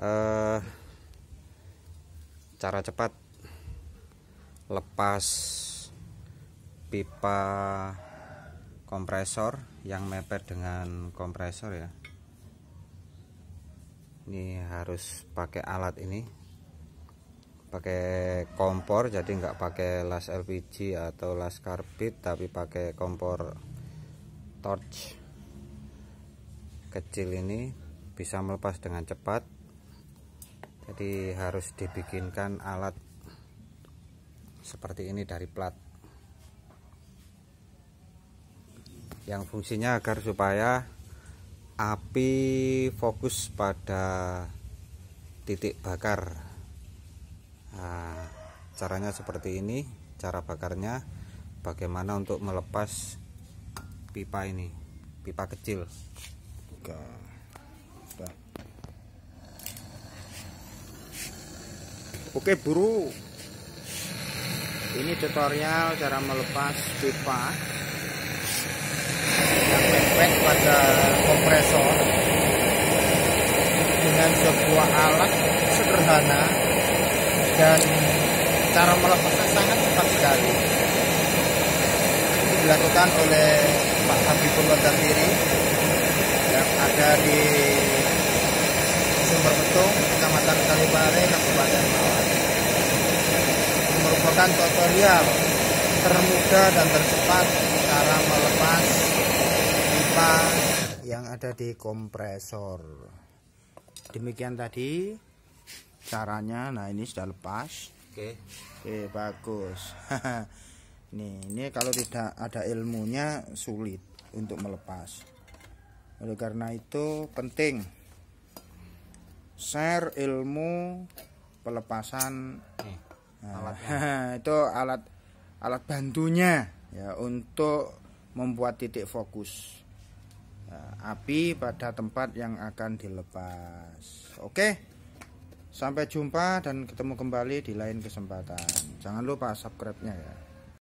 uh, cara cepat. Lepas pipa kompresor yang mepet dengan kompresor ya. Ini harus pakai alat ini. Pakai kompor jadi nggak pakai las LPG atau las karbit tapi pakai kompor torch kecil ini bisa melepas dengan cepat jadi harus dibikinkan alat seperti ini dari plat. Yang fungsinya agar supaya api fokus pada titik bakar. Nah, caranya seperti ini cara bakarnya bagaimana untuk melepas pipa ini pipa kecil. Oke buru. Ini tutorial cara melepas pipa. Yang mepet pada kompresor. Dengan sebuah alat sederhana. Dan cara melepasnya sangat cepat sekali. Ini dilakukan oleh Pak Habibullah Dapiri yang ada di Merupakan tutorial termudah dan tercepat cara melepas pipa yang ada di kompresor. Demikian tadi caranya. Nah, ini sudah lepas. Oke. Oke, bagus. nih, ini kalau tidak ada ilmunya sulit untuk melepas. Oleh karena itu penting share ilmu pelepasan itu alat alat bantunya ya untuk membuat titik fokus. Nah, api pada tempat yang akan dilepas. Oke sampai jumpa dan ketemu kembali di lain kesempatan. Jangan lupa subscribe nya ya